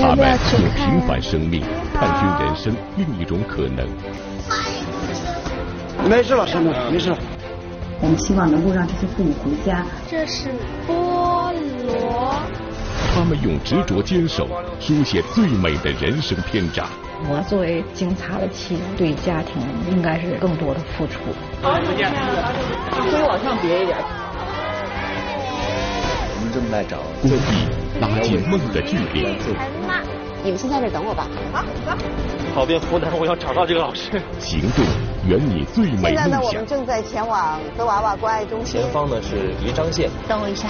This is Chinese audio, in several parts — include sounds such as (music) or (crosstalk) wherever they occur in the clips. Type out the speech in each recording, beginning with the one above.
他们用平凡生命探寻人生另一种可能。没事了，生命，没事了。我们希望能够让这些父母回家。这是菠萝。他们用执着坚守书写最美的人生篇章。我作为警察的妻子，对家庭应该是更多的付出。好，再见。可以往上别一点。我们正在找故意拉近梦的距离。妈，你们先在这等我吧。好，走。跑遍湖南，我要找到这个老师。行动圆你最美梦想。现在呢，我们正在前往德娃娃关爱中心。前方呢是宜章县。等我一下。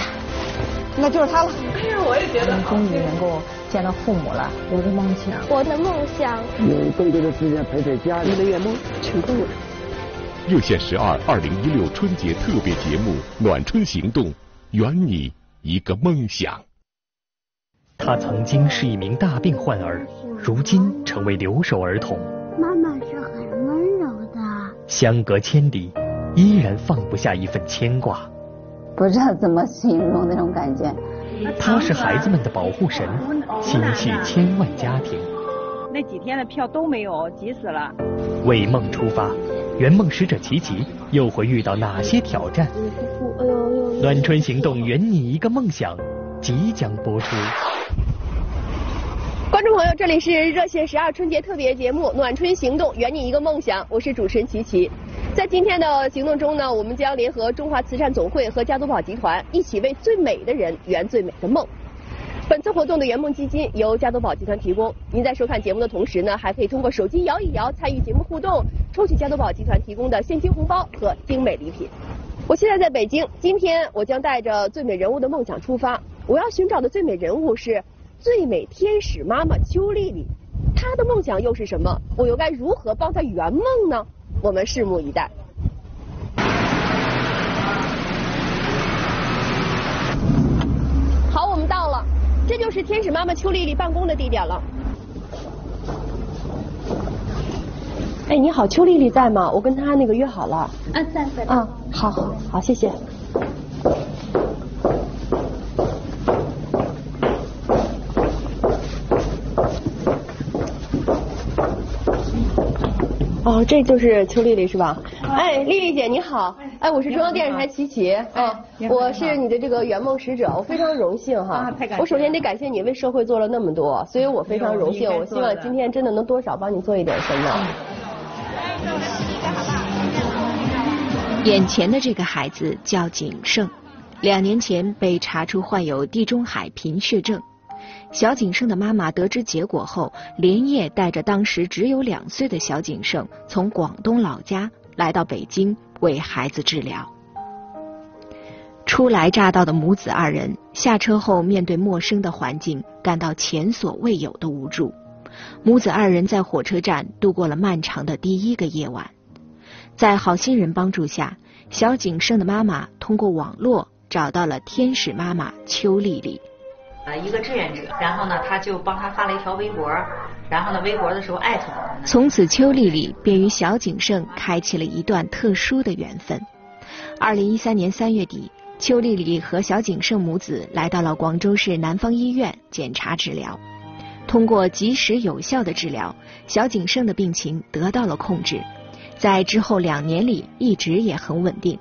那就是他了。哎呀，我也觉得。终于能够见到父母了，我的梦想。我的梦想。有更多的时间陪陪家人。你的圆梦成功了。热线十二二零一六春节特别节目《暖春行动》，圆你一个梦想。他曾经是一名大病患儿，如今成为留守儿童。妈妈是很温柔的。相隔千里，依然放不下一份牵挂。不知道怎么形容那种感觉。他是孩子们的保护神，心系千万家庭。那几天的票都没有，急死了。为梦出发，圆梦使者琪琪又会遇到哪些挑战？暖春行动，圆你一个梦想，即将播出。观众朋友，这里是热线十二春节特别节目《暖春行动》，圆你一个梦想，我是主持人琪琪。在今天的行动中呢，我们将联合中华慈善总会和家族宝集团，一起为最美的人圆最美的梦。本次活动的圆梦基金由家族宝集团提供。您在收看节目的同时呢，还可以通过手机摇一摇参与节目互动，抽取家族宝集团提供的现金红包和精美礼品。我现在在北京，今天我将带着最美人物的梦想出发。我要寻找的最美人物是最美天使妈妈邱丽丽，她的梦想又是什么？我又该如何帮她圆梦呢？我们拭目以待。好，我们到了，这就是天使妈妈邱丽丽办公的地点了。哎，你好，邱丽丽在吗？我跟她那个约好了。啊，在在。啊，好好好，谢谢。哦，这就是邱丽丽是吧？哎，丽丽姐你好，哎，我是中央电视台琪琪，啊，我是你的这个圆梦使者，我非常荣幸哈。我首先得感谢你为社会做了那么多，所以我非常荣幸，我希望今天真的能多少帮你做一点什么。眼前的这个孩子叫景胜，两年前被查出患有地中海贫血症。小景胜的妈妈得知结果后，连夜带着当时只有两岁的小景胜从广东老家来到北京为孩子治疗。初来乍到的母子二人下车后，面对陌生的环境，感到前所未有的无助。母子二人在火车站度过了漫长的第一个夜晚。在好心人帮助下，小景胜的妈妈通过网络找到了天使妈妈邱丽丽。呃，一个志愿者，然后呢，他就帮他发了一条微博，然后呢，微博的时候艾特我。从此，邱丽丽便与小景胜开启了一段特殊的缘分。二零一三年三月底，邱丽丽和小景胜母子来到了广州市南方医院检查治疗。通过及时有效的治疗，小景胜的病情得到了控制。在之后两年里，一直也很稳定。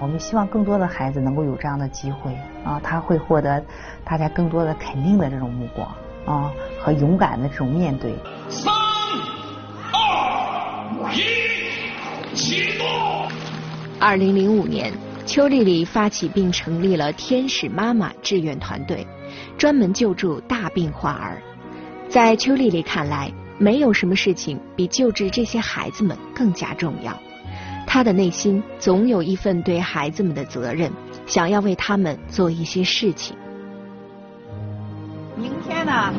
我们希望更多的孩子能够有这样的机会啊，他会获得大家更多的肯定的这种目光啊和勇敢的这种面对。三、二、一，启动！二零零五年，邱丽丽发起并成立了天使妈妈志愿团队，专门救助大病患儿。在邱丽丽看来，没有什么事情比救治这些孩子们更加重要。他的内心总有一份对孩子们的责任，想要为他们做一些事情。明天呢，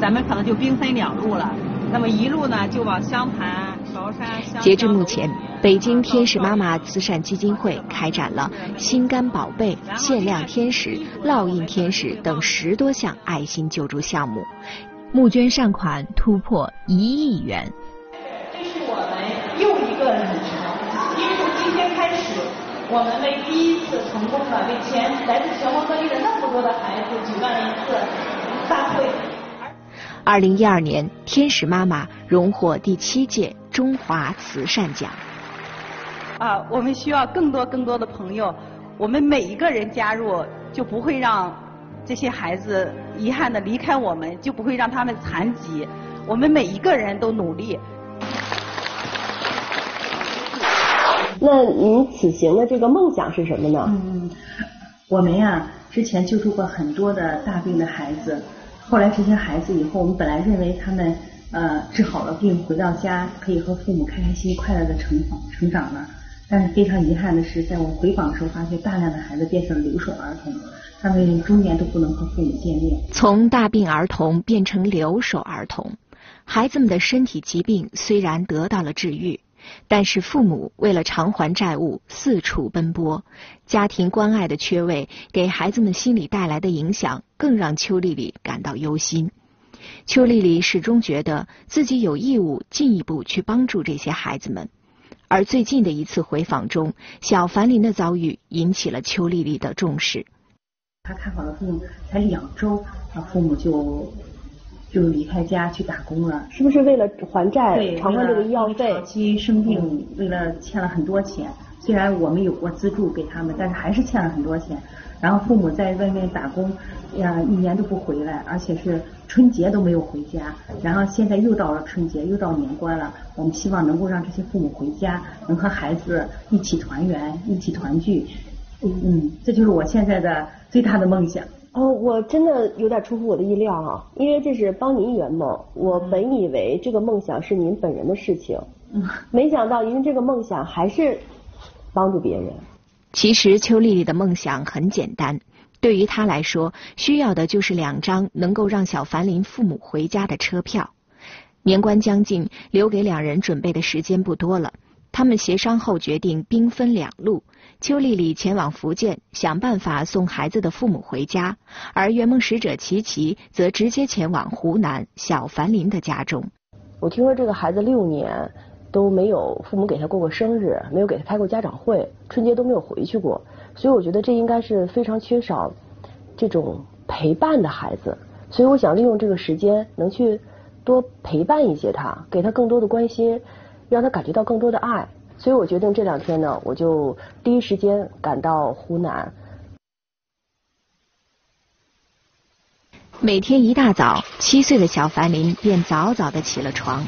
咱们可能就兵分两路了。那么一路呢，就往湘潭、韶山。截至目前，北京天使妈妈慈善基金会开展了“心肝宝贝”、“限量天使”、“烙印天使”等十多项爱心救助项目。募捐善款突破一亿元。我们为第一次成功的为全来自全国各地的那么多的孩子举办了一次大会。二零一二年，天使妈妈荣获第七届中华慈善奖。啊，我们需要更多更多的朋友，我们每一个人加入，就不会让这些孩子遗憾的离开我们，就不会让他们残疾。我们每一个人都努力。那您此行的这个梦想是什么呢？嗯，我们呀，之前救助过很多的大病的孩子，后来这些孩子以后，我们本来认为他们呃治好了病，回到家可以和父母开开心心、快乐的成长成长了。但是非常遗憾的是，在我回访的时候，发现大量的孩子变成了留守儿童，他们终年都不能和父母见面。从大病儿童变成留守儿童，孩子们的身体疾病虽然得到了治愈。但是父母为了偿还债务四处奔波，家庭关爱的缺位给孩子们心理带来的影响，更让邱丽丽感到忧心。邱丽丽始终觉得自己有义务进一步去帮助这些孩子们。而最近的一次回访中，小樊林的遭遇引起了邱丽丽的重视。他看好了父母才两周，他父母就。就离开家去打工了，是不是为了还债偿还这个医药费？长期生病，为了欠了很多钱。虽然我们有过资助给他们，但是还是欠了很多钱。然后父母在外面打工，呀，一年都不回来，而且是春节都没有回家。然后现在又到了春节，又到年关了，我们希望能够让这些父母回家，能和孩子一起团圆，一起团聚。嗯，这就是我现在的最大的梦想。哦，我真的有点出乎我的意料啊，因为这是帮您圆梦。我本以为这个梦想是您本人的事情，没想到您这个梦想还是帮助别人。其实邱丽丽的梦想很简单，对于她来说，需要的就是两张能够让小凡林父母回家的车票。年关将近，留给两人准备的时间不多了。他们协商后决定兵分两路。邱丽丽前往福建，想办法送孩子的父母回家；而圆梦使者琪琪则直接前往湖南小樊林的家中。我听说这个孩子六年都没有父母给他过过生日，没有给他开过家长会，春节都没有回去过，所以我觉得这应该是非常缺少这种陪伴的孩子。所以我想利用这个时间，能去多陪伴一些他，给他更多的关心，让他感觉到更多的爱。所以我决定这两天呢，我就第一时间赶到湖南。每天一大早，七岁的小樊林便早早的起了床，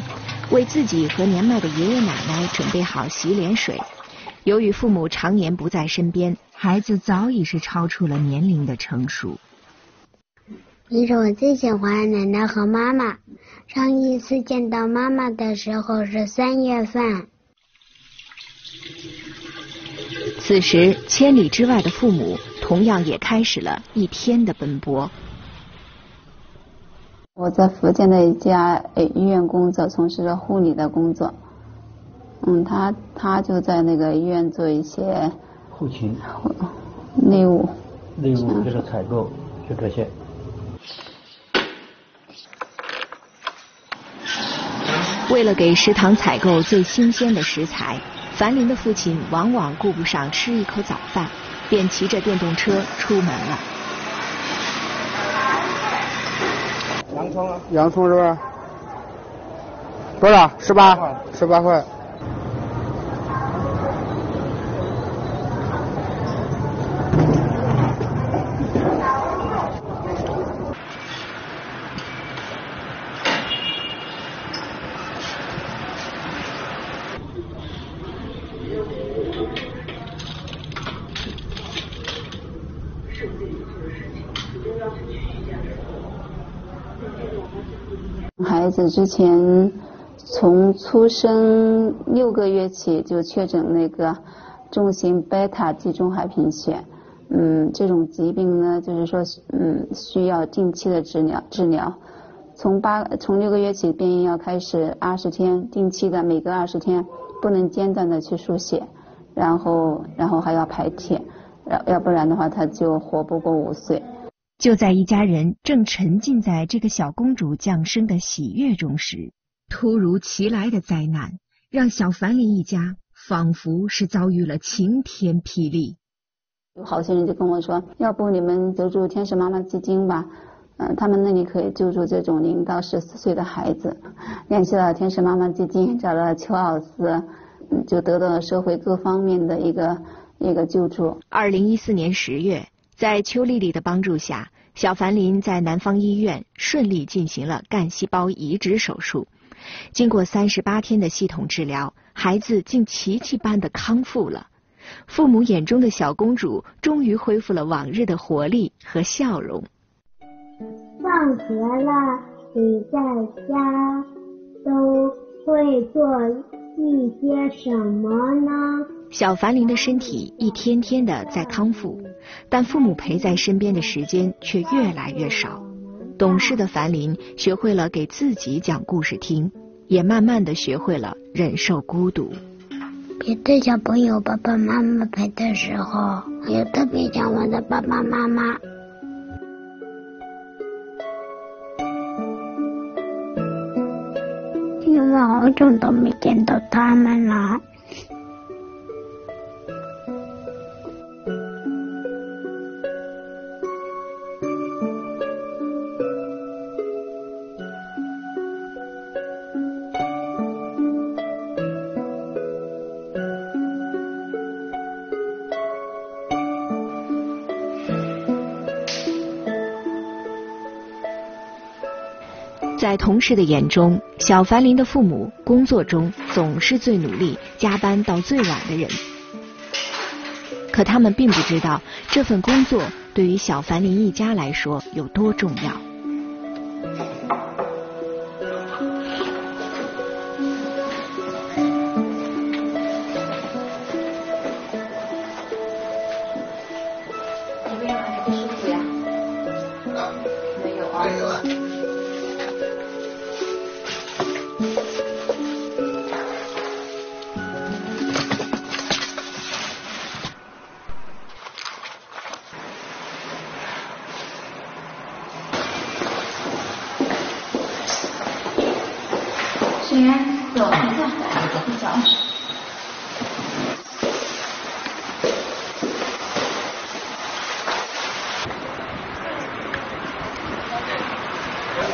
为自己和年迈的爷爷奶奶准备好洗脸水。由于父母常年不在身边，孩子早已是超出了年龄的成熟。你是我最喜欢奶奶和妈妈。上一次见到妈妈的时候是三月份。此时，千里之外的父母同样也开始了一天的奔波。我在福建的一家诶医院工作，从事着护理的工作。嗯，他他就在那个医院做一些后勤、内务、内务就是采购，就这些。为了给食堂采购最新鲜的食材。樊林的父亲往往顾不上吃一口早饭，便骑着电动车出门了。洋葱啊，洋葱是不是？多少？十八块，十八块。孩子之前从出生六个月起就确诊那个重型贝塔地中海贫血，嗯，这种疾病呢，就是说，嗯，需要定期的治疗治疗。从八从六个月起，便要开始二十天定期的，每隔二十天不能间断的去输血，然后然后还要排铁，要要不然的话他就活不过五岁。就在一家人正沉浸在这个小公主降生的喜悦中时，突如其来的灾难让小凡林一家仿佛是遭遇了晴天霹雳。有好心人就跟我说：“要不你们求助天使妈妈基金吧？嗯，他们那里可以救助这种零到十四岁的孩子。联系了天使妈妈基金，找了邱老师，就得到了社会各方面的一个一个救助。二零一四年十月，在邱丽丽的帮助下，小凡林在南方医院顺利进行了干细胞移植手术。经过三十八天的系统治疗，孩子竟奇迹般的康复了。父母眼中的小公主终于恢复了往日的活力和笑容。放学了，你在家都会做一些什么呢？小凡林的身体一天天的在康复，但父母陪在身边的时间却越来越少。懂事的樊林学会了给自己讲故事听，也慢慢的学会了忍受孤独。别的小朋友爸爸妈妈陪的时候，也特别想我的爸爸妈妈。因为好久都没见到他们了。在同事的眼中，小樊林的父母工作中总是最努力、加班到最晚的人。可他们并不知道，这份工作对于小樊林一家来说有多重要。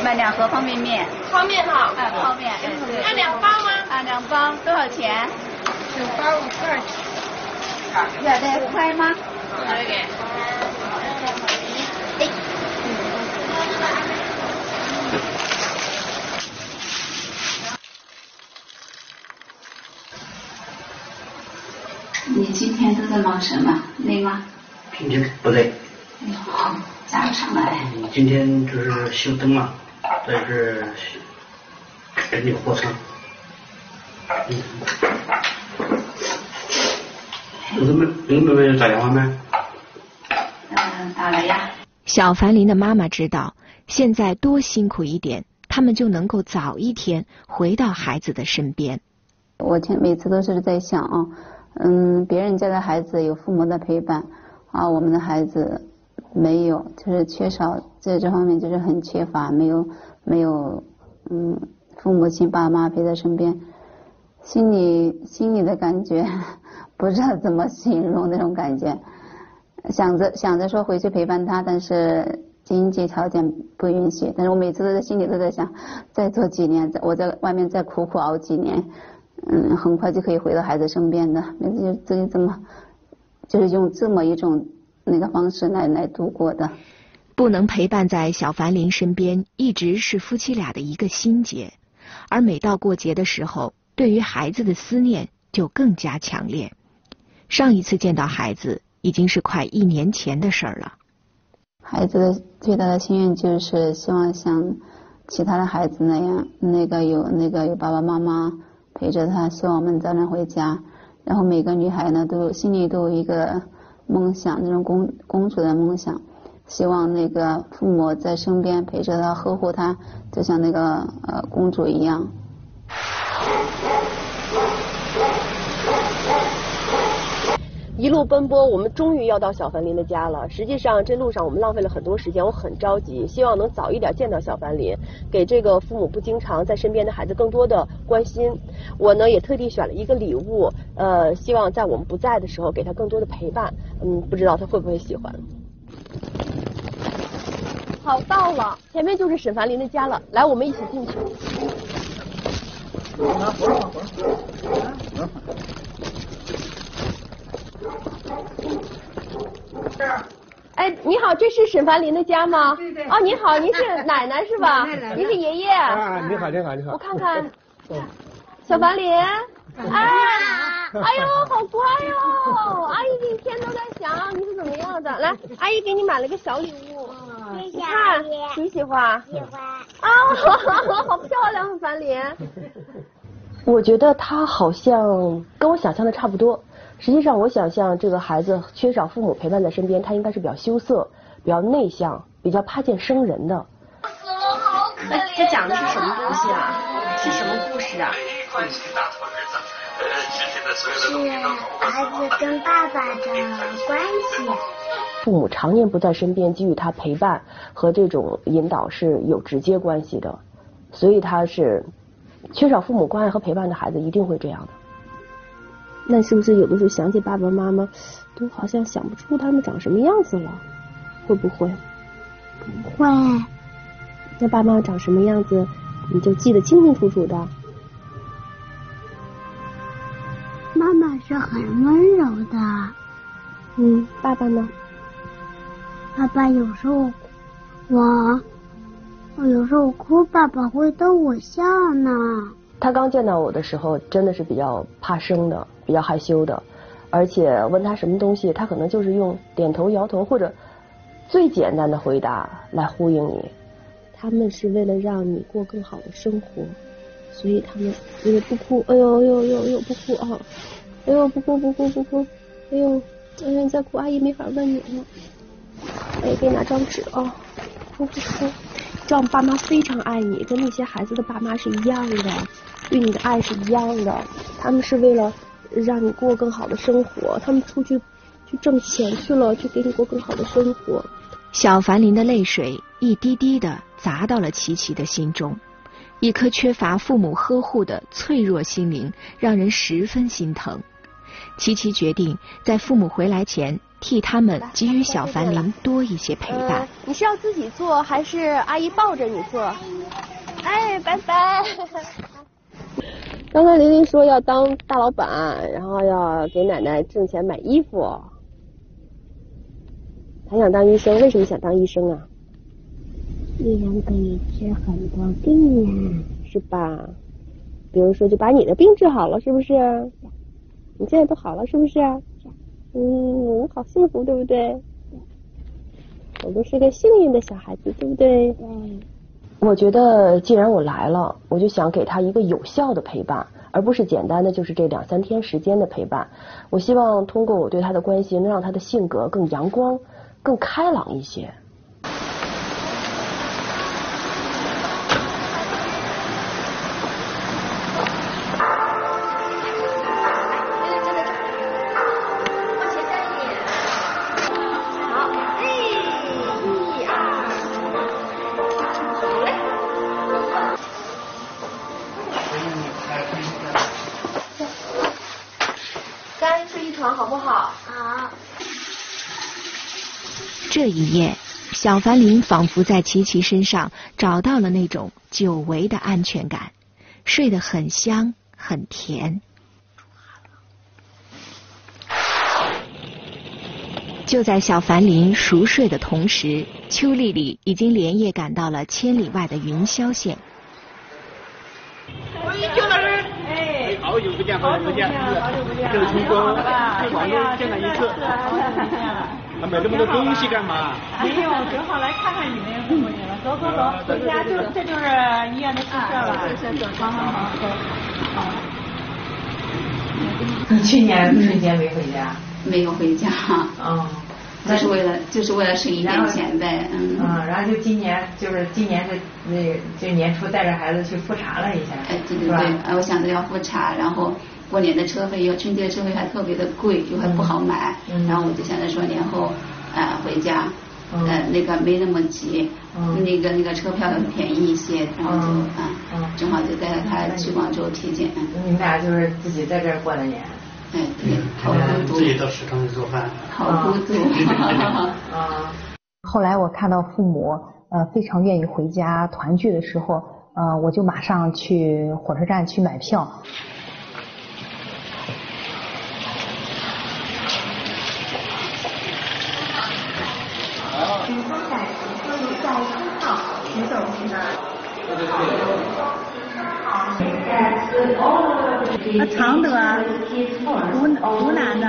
卖两盒方便面，方便哈，哎，泡面，按两包吗？啊两包，多少钱？九包五块。要得五块吗？好在忙什么？累吗？今天不累。哎呦，加油上来！今天就是修灯了，在这整理货车。嗯。有没有没有打电话没？嗯，打了呀。小樊林的妈妈知道，现在多辛苦一点，他们就能够早一天回到孩子的身边。我前每次都是在想啊，嗯，别人家的孩子有父母的陪伴，啊，我们的孩子没有，就是缺少在这方面就是很缺乏，没有没有，嗯，父母亲爸妈陪在身边，心里心里的感觉。(laughs) 不知道怎么形容那种感觉，想着想着说回去陪伴他，但是经济条件不允许。但是我每次都在心里都在想，再做几年，我在外面再苦苦熬几年，嗯，很快就可以回到孩子身边的。每次就就这么，就是用这么一种那个方式来来度过的。不能陪伴在小凡林身边，一直是夫妻俩的一个心结。而每到过节的时候，对于孩子的思念就更加强烈。上一次见到孩子已经是快一年前的事儿了。孩子的最大的心愿就是希望像其他的孩子那样，那个有那个有爸爸妈妈陪着她，希望我们早点回家。然后每个女孩呢，都有心里都有一个梦想，那种公公主的梦想，希望那个父母在身边陪着她，呵护她，就像那个呃公主一样。一路奔波，我们终于要到小凡林的家了。实际上，这路上我们浪费了很多时间，我很着急，希望能早一点见到小凡林，给这个父母不经常在身边的孩子更多的关心。我呢也特地选了一个礼物，呃，希望在我们不在的时候给他更多的陪伴。嗯，不知道他会不会喜欢。好，到了，前面就是沈凡林的家了，来，我们一起进去。哎，你好，这是沈凡林的家吗？对对。哦，你好，您是 (laughs) 奶奶是吧？奶奶。您是爷爷。啊，你好，你好，你好。我看看，小凡林。哎，哎呦，好乖哟！(laughs) 阿姨这一天都在想你是怎么样的。来，阿姨给你买了个小礼物，你看喜不喜欢？喜欢。啊，好漂亮，凡林。(laughs) 我觉得他好像跟我想象的差不多。实际上，我想象这个孩子缺少父母陪伴在身边，他应该是比较羞涩、比较内向、比较怕见生人的。死了，好可怜。这讲的是什么东西啊？是什么故事啊？是孩子跟爸爸的关系。父母常年不在身边，给予他陪伴和这种引导是有直接关系的，所以他是缺少父母关爱和陪伴的孩子一定会这样的。那是不是有的时候想起爸爸妈妈，都好像想不出他们长什么样子了？会不会？不会。那爸妈长什么样子，你就记得清清楚楚的。妈妈是很温柔的。嗯，爸爸呢？爸爸有时候我，我有时候哭，爸爸会逗我笑呢。他刚见到我的时候，真的是比较怕生的。比较害羞的，而且问他什么东西，他可能就是用点头、摇头或者最简单的回答来呼应你。他们是为了让你过更好的生活，所以他们因为不哭，哎呦哎呦哎呦呦不哭啊，哎呦不哭不哭不哭，哎呦哎呀再哭阿姨没法问你了，哎给你拿张纸啊，哭哭哭？这样爸妈非常爱你，跟那些孩子的爸妈是一样的，对你的爱是一样的，他们是为了。让你过更好的生活，他们出去去挣钱去了，去给你过更好的生活。小凡林的泪水一滴滴的砸到了琪琪的心中，一颗缺乏父母呵护的脆弱心灵让人十分心疼。琪琪决定在父母回来前替他们给予小凡林多一些陪伴。你是要自己做，还是阿姨抱着你做？(laughs) 哎，拜拜。刚才玲玲说要当大老板，然后要给奶奶挣钱买衣服，还想当医生。为什么想当医生啊？医生可以治很多病呀，是吧？比如说，就把你的病治好了，是不是？你现在都好了，是不是？嗯，我好幸福，对不对？我们是个幸运的小孩子，对不对？对。我觉得，既然我来了，我就想给他一个有效的陪伴，而不是简单的就是这两三天时间的陪伴。我希望通过我对他的关心，能让他的性格更阳光、更开朗一些。小凡林仿佛在琪琪身上找到了那种久违的安全感，睡得很香很甜。就在小凡林熟睡的同时，邱丽丽已经连夜赶到了千里外的云霄县。哎，邱老师，哎，好久不见，好久不见，好久不见，又从过网络见了一次。他买这么多东西干嘛？没有，正好来看看你们父母去了。走走走，回家就这就是医院的宿舍了。是是是，好好好，走。你去年春节没回家？没有回家。哦。(laughs) 就是为了就是为了省一点钱呗，嗯。嗯，然后就今年就是今年是那就年初带着孩子去复查了一下。哎，对对对，哎，我想着要复查，然后。过年的车费又春节车费还特别的贵，又还不好买，然后我就想着说年后呃回家，呃那个没那么急，那个那个车票便宜一些，然后就啊正好就带着他去广州体检。你们俩就是自己在这儿过的年？哎对，好孤独。自己到食堂去做饭。好孤独。啊。(laughs) (laughs) 后来我看到父母呃非常愿意回家团聚的时候，呃我就马上去火车站去买票。啊，常德，湖湖南的。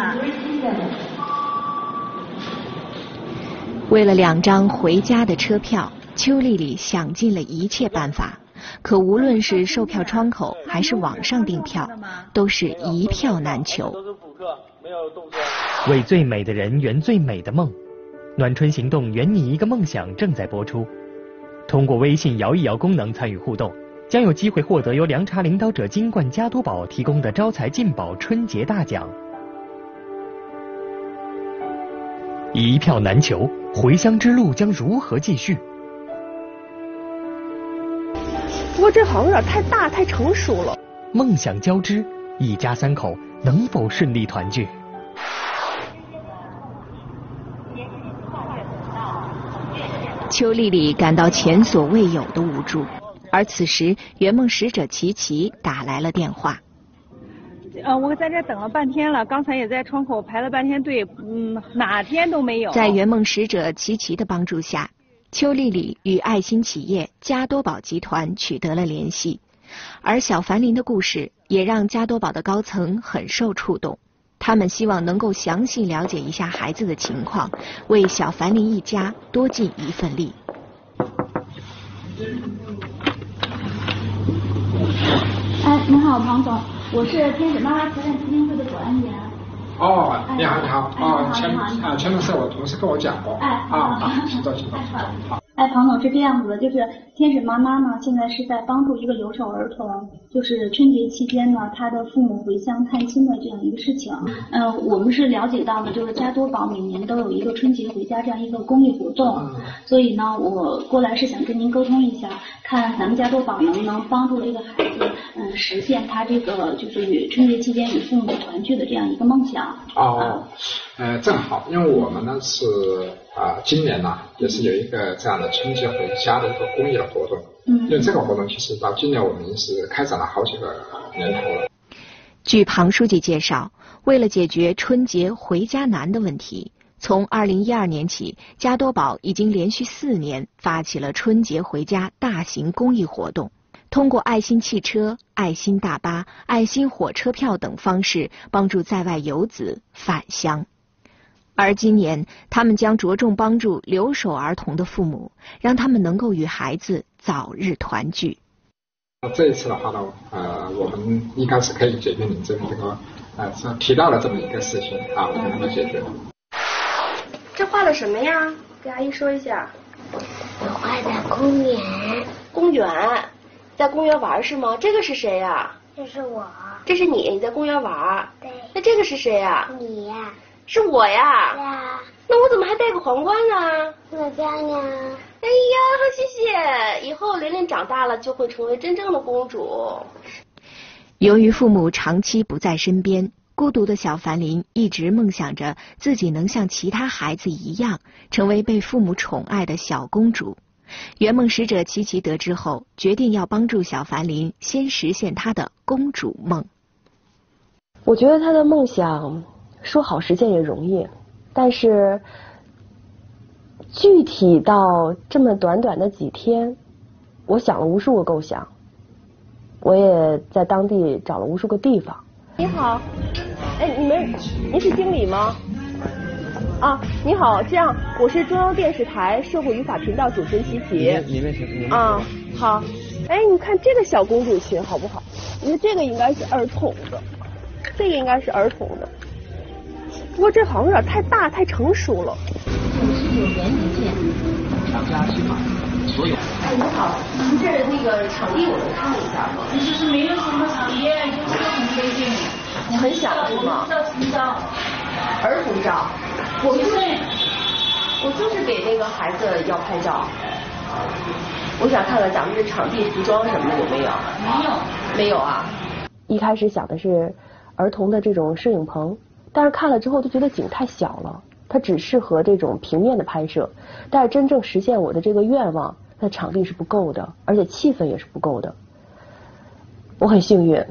为了两张回家的车票，邱丽丽想尽了一切办法，可无论是售票窗口还是网上订票，都是一票难求。为最美的人圆最美的梦，暖春行动圆你一个梦想正在播出。通过微信摇一摇功能参与互动。将有机会获得由凉茶领导者金冠加多宝提供的招财进宝春节大奖。一票难求，回乡之路将如何继续？不过这好像有点太大，太成熟了。梦想交织，一家三口能否顺利团聚？邱丽丽感到前所未有的无助。而此时，圆梦使者琪琪打来了电话。呃，我在这等了半天了，刚才也在窗口排了半天队，嗯，哪天都没有。在圆梦使者琪琪的帮助下，邱丽丽与爱心企业加多宝集团取得了联系，而小凡林的故事也让加多宝的高层很受触动，他们希望能够详细了解一下孩子的情况，为小凡林一家多尽一份力。哎，你好，庞总，我是天使妈妈慈善基金会的保安员。哦，你好，你好，啊，前啊前段时间我同事跟我讲过，啊，啊，请坐，请坐，好。哎，庞总是这样子的，就是天使妈妈呢，现在是在帮助一个留守儿童，就是春节期间呢，他的父母回乡探亲的这样一个事情。嗯，我们是了解到的，就是加多宝每年都有一个春节回家这样一个公益活动，所以呢，我过来是想跟您沟通一下，看咱们加多宝能不能帮助这个孩子，嗯，实现他这个就是与春节期间与父母团聚的这样一个梦想。哦，呃，正好，因为我们呢是。啊，今年呢也是有一个这样的春节回家的一个公益的活动。嗯。因为这个活动其实到今年我们是开展了好几个年头了。据庞书记介绍，为了解决春节回家难的问题，从二零一二年起，加多宝已经连续四年发起了春节回家大型公益活动，通过爱心汽车、爱心大巴、爱心火车票等方式，帮助在外游子返乡。而今年，他们将着重帮助留守儿童的父母，让他们能够与孩子早日团聚。这一次的话呢，呃，我们应该是可以解决您这么一个呃提到了这么一个事情啊，我们能够解决。这画的什么呀？给阿姨说一下。我画的公园。公园，在公园玩是吗？这个是谁呀？这是我。这是你，你在公园玩。对。那这个是谁呀？你呀。是我呀，对呀，那我怎么还戴个皇冠呢？我家呀。哎呀，谢谢！以后玲玲长大了就会成为真正的公主。由于父母长期不在身边，孤独的小凡林一直梦想着自己能像其他孩子一样，成为被父母宠爱的小公主。圆梦使者琪琪得知后，决定要帮助小凡林先实现他的公主梦。我觉得他的梦想。说好实现也容易，但是具体到这么短短的几天，我想了无数个构想，我也在当地找了无数个地方。你好，哎，你们，您是经理吗？啊，你好，这样，我是中央电视台社会与法频道主持人琪琪。里面请。啊，好。哎，你看这个小公主裙好不好？你看这个应该是儿童的，这个应该是儿童的。不过这好像有点太大，太成熟了。五十九元一件。厂家去买所有。哎，你好，您这那个场地我们看了一下吗？其实没有什么场地，就是很费劲。你很小是吗？照童照。儿童照。我就是我就是给那个孩子要拍照。我想看看咱们这场地、服装什么的有没有？没有。没有啊。一开始想的是儿童的这种摄影棚。但是看了之后就觉得景太小了，它只适合这种平面的拍摄，但是真正实现我的这个愿望，那场地是不够的，而且气氛也是不够的。我很幸运，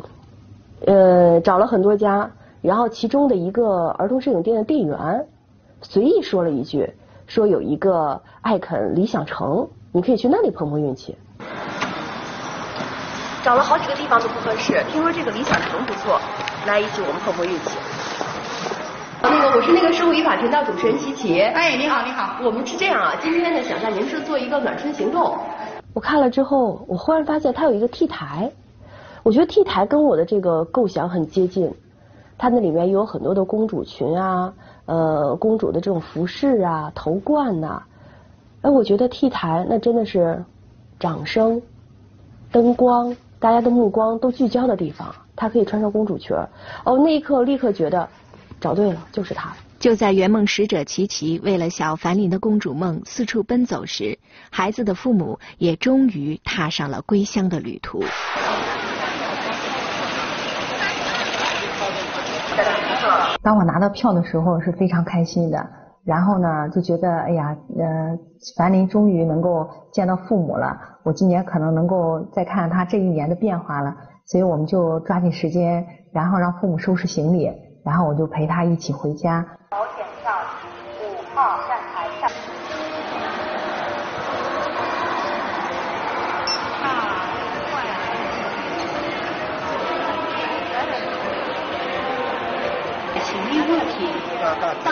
呃，找了很多家，然后其中的一个儿童摄影店的店员随意说了一句，说有一个艾肯理想城，你可以去那里碰碰运气。找了好几个地方都不合适，听说这个理想城不错，来一起我们碰碰运气。那个我是那个社会与法频道主持人琪琪。哎，你好，你好。我们是这样啊，今天呢想在您是做一个暖春行动。我看了之后，我忽然发现它有一个 T 台，我觉得 T 台跟我的这个构想很接近。它那里面有很多的公主裙啊，呃，公主的这种服饰啊，头冠呐。哎，我觉得 T 台那真的是掌声、灯光。大家的目光都聚焦的地方，她可以穿上公主裙哦，那一刻立刻觉得找对了，就是她。就在圆梦使者琪琪为了小凡林的公主梦四处奔走时，孩子的父母也终于踏上了归乡的旅途。当我拿到票的时候是非常开心的，然后呢就觉得哎呀，呃，樊林终于能够见到父母了。我今年可能能够再看他这一年的变化了，所以我们就抓紧时间，然后让父母收拾行李，然后我就陪他一起回家。品到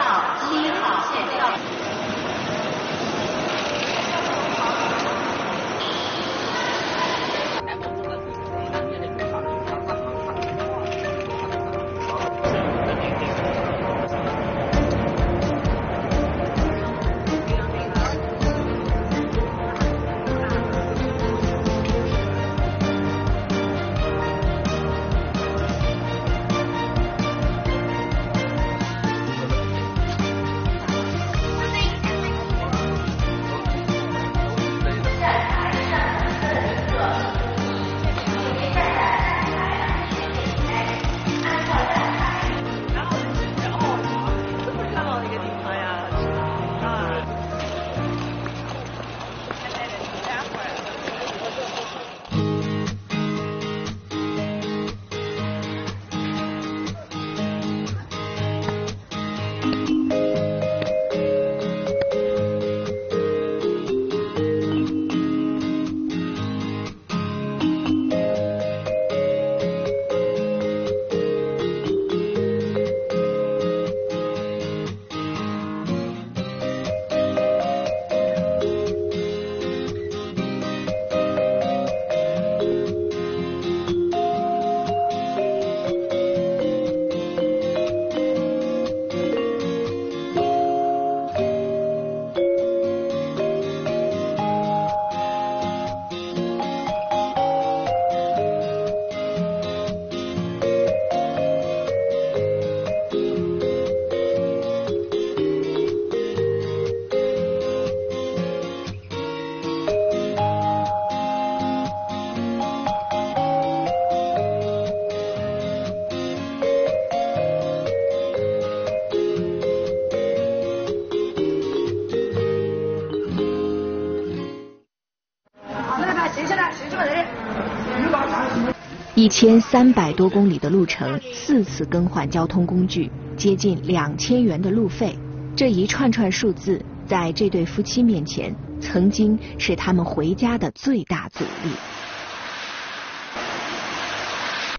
一千三百多公里的路程，四次更换交通工具，接近两千元的路费，这一串串数字，在这对夫妻面前，曾经是他们回家的最大阻力。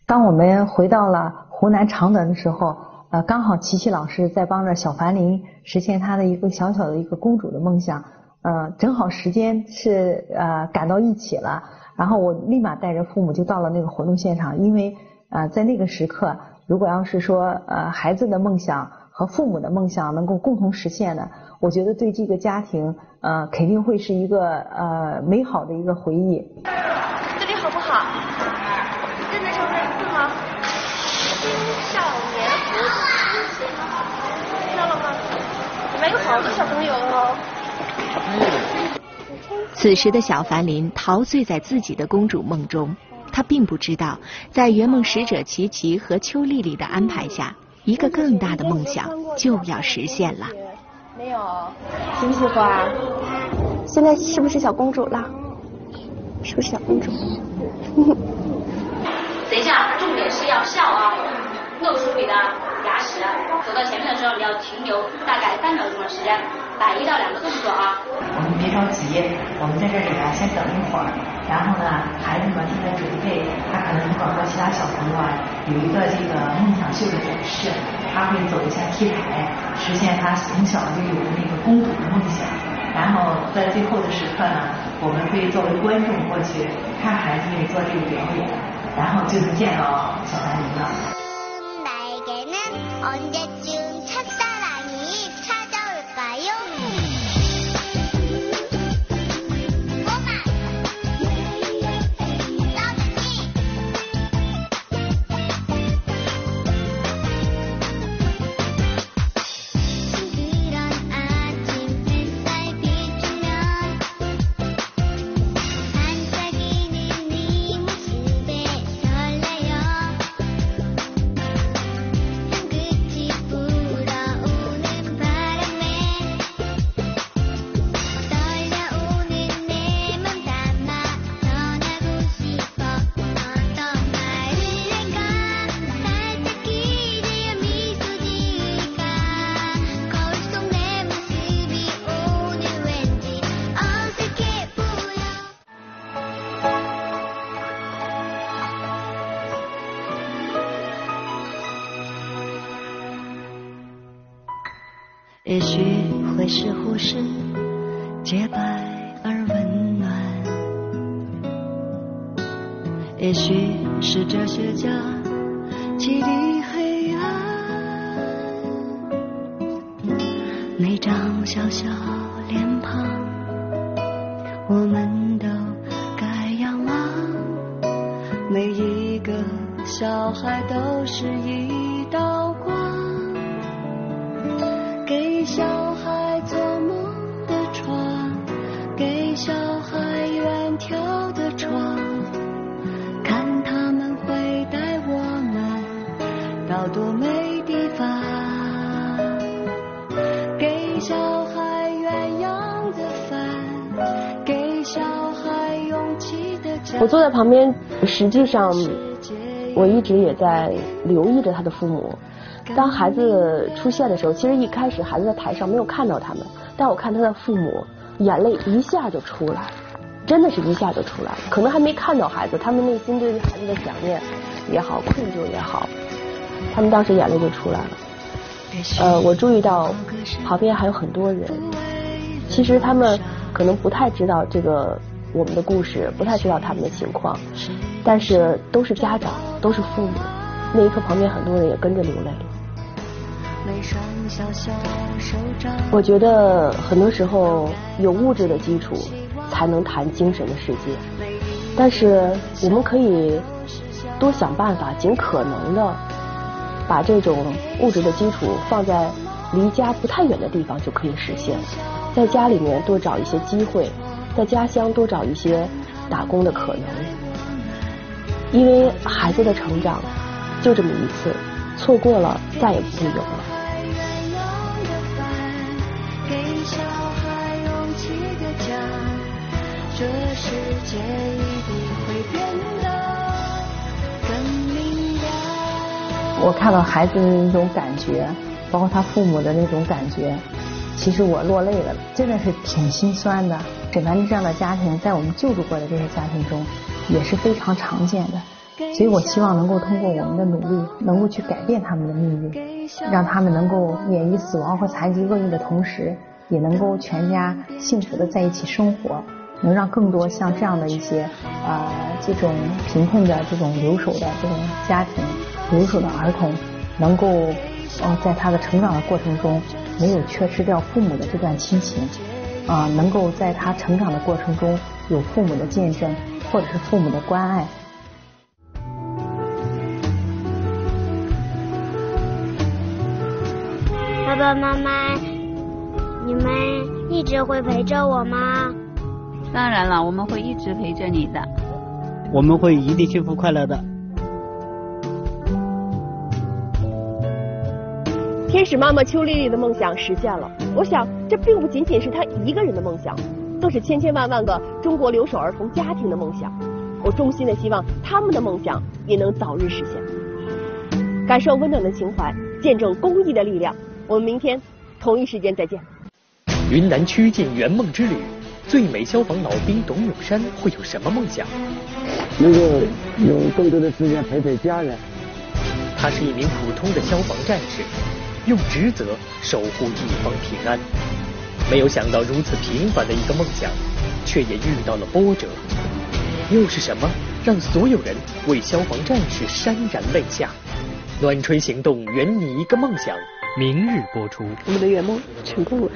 当我们回到了湖南常德的时候，呃，刚好琪琪老师在帮着小凡林实现他的一个小小的一个公主的梦想，呃，正好时间是呃赶到一起了。然后我立马带着父母就到了那个活动现场，因为呃在那个时刻，如果要是说呃孩子的梦想和父母的梦想能够共同实现的，我觉得对这个家庭呃肯定会是一个呃美好的一个回忆。这里好不好？认得什么名字吗？青少年福，知道了吗？里面有好多小朋友哦。此时的小凡林陶醉在自己的公主梦中，他并不知道，在圆梦使者琪琪和邱丽丽的安排下，一个更大的梦想就要实现了。没有。喜不喜欢？现在是不是小公主了？是不是小公主？(laughs) 等一下，重点是要笑啊！露出你的牙齿，走到前面的时候你要停留大概三秒钟的时间，摆一到两个动作啊。我们别着急，我们在这里啊，先等一会儿。然后呢，孩子们正在准备，他可能一会儿和其他小朋友啊有一个这个梦想秀的展示，他会走一下 T 台，实现他从小就有的那个公主的梦想。然后在最后的时刻呢，我们会作为观众过去看孩子们做这个表演，然后就能见到小白灵了。哲学家到多美地方。给小孩鸳鸯的饭，给小孩勇气的家。我坐在旁边，实际上我一直也在留意着他的父母。当孩子出现的时候，其实一开始孩子在台上没有看到他们，但我看他的父母，眼泪一下就出来，真的是一下就出来了。可能还没看到孩子，他们内心对于孩子的想念也好，愧疚也好，他们当时眼泪就出来了。呃，我注意到旁边还有很多人，其实他们可能不太知道这个我们的故事，不太知道他们的情况，但是都是家长，都是父母。那一刻，旁边很多人也跟着流泪了。我觉得很多时候有物质的基础，才能谈精神的世界。但是我们可以多想办法，尽可能的把这种物质的基础放在离家不太远的地方就可以实现。在家里面多找一些机会，在家乡多找一些打工的可能，因为孩子的成长就这么一次，错过了再也不会有了。给小孩勇气的家，这世界已不我看到孩子的那种感觉，包括他父母的那种感觉，其实我落泪了，真的是挺心酸的。沈凡这样的家庭，在我们救助过的这些家庭中，也是非常常见的。所以我希望能够通过我们的努力，能够去改变他们的命运，让他们能够免于死亡和残疾厄运的同时，也能够全家幸福的在一起生活，能让更多像这样的一些呃这种贫困的这种留守的这种家庭、留守的儿童，能够呃在他的成长的过程中没有缺失掉父母的这段亲情，啊、能够在他成长的过程中有父母的见证或者是父母的关爱。爸爸妈妈，你们一直会陪着我吗？当然了，我们会一直陪着你的。我们会一定幸福快乐的。天使妈妈邱丽丽的梦想实现了，我想这并不仅仅是她一个人的梦想，更是千千万万个中国留守儿童家庭的梦想。我衷心的希望他们的梦想也能早日实现。感受温暖的情怀，见证公益的力量。我们明天同一时间再见。云南曲靖圆梦之旅，最美消防老兵董永山会有什么梦想？能够有更多的时间陪陪家人。他是一名普通的消防战士。用职责守护一方平安，没有想到如此平凡的一个梦想，却也遇到了波折。又是什么让所有人为消防战士潸然泪下？暖春行动圆你一个梦想，明日播出。我们的圆梦成功了。